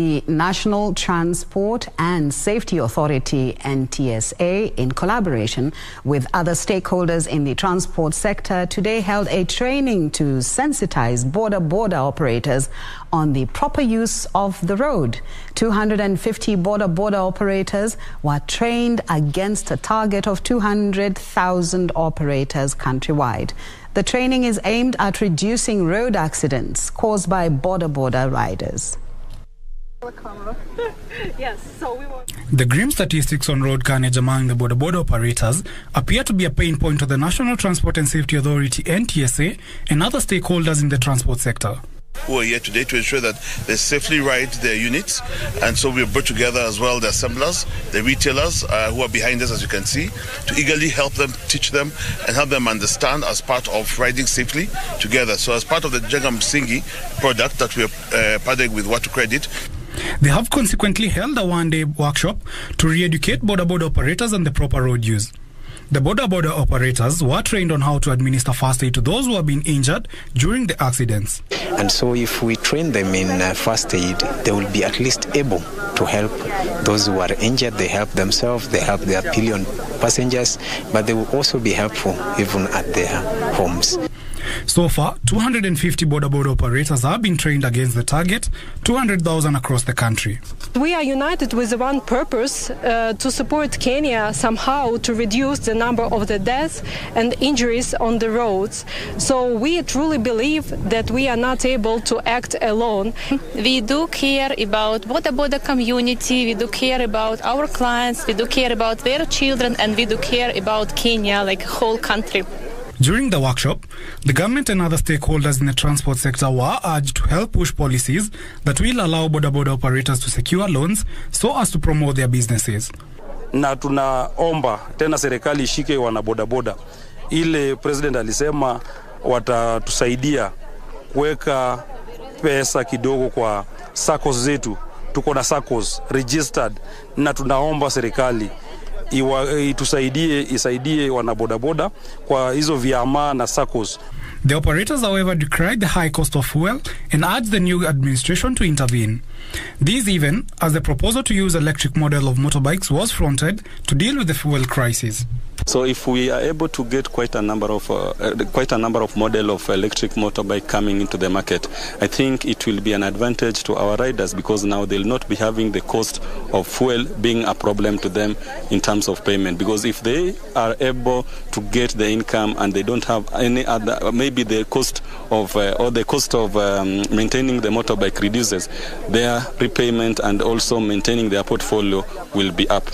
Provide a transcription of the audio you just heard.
The National Transport and Safety Authority, NTSA, in collaboration with other stakeholders in the transport sector, today held a training to sensitize boda boda operators on the proper use of the road. 250 boda boda operators were trained against a target of 200,000 operators countrywide. The training is aimed at reducing road accidents caused by boda boda riders. Yes, so we were... The grim statistics on road carnage among the boda boda operators appear to be a pain point to the National Transport and Safety Authority NTSA and other stakeholders in the transport sector who are here today to ensure that they safely ride their units. And so we've brought together as well the assemblers, the retailers uh, who are behind us, as you can see, to eagerly help them, teach them, and help them understand as part of riding safely together. So as part of the Jagam Singi product that we're uh, partnering with Watu Credit, they have consequently held a one-day workshop to re-educate boda boda operators on the proper road use. The boda boda operators were trained on how to administer first aid to those who have been injured during the accidents. And so, if we train them in uh, first aid, they will be at least able to help those who are injured. They help themselves, they help their pillion passengers, but they will also be helpful even at their homes. So far, 250 boda boda operators have been trained against the target, 200,000 across the country. We are united with one purpose uh, to support Kenya somehow to reduce the number of the deaths and injuries on the roads. So we truly believe that we are not able to act alone. We do care about boda boda community, we do care about our clients, we do care about their children, and we do care about Kenya, like whole country. During the workshop, the government and other stakeholders in the transport sector were urged to help push policies that will allow border operators to secure loans so as to promote their businesses. Na tunaomba tena serikali ishike wana bodaboda. Ile president alisema watatusaidia kuweka pesa kidogo kwa SACCOS zetu. Tuko na SACCOS registered, na tunaomba serikali iwa, itusaidie isaidie wanabodaboda kwa hizo vyama na sacos The operators, however, decried the high cost of fuel and urged the new administration to intervene. This even as the proposal to use electric model of motorbikes was fronted to deal with the fuel crisis. So if we are able to get quite a number of uh, uh, quite a number of model of electric motorbike coming into the market, I think it will be an advantage to our riders because now they'll not be having the cost of fuel being a problem to them in terms of payment. Because if they are able to get the income and they don't have any other, maybe the cost of uh, or the cost of um, maintaining the motorbike reduces, repayment and also maintaining their portfolio will be up.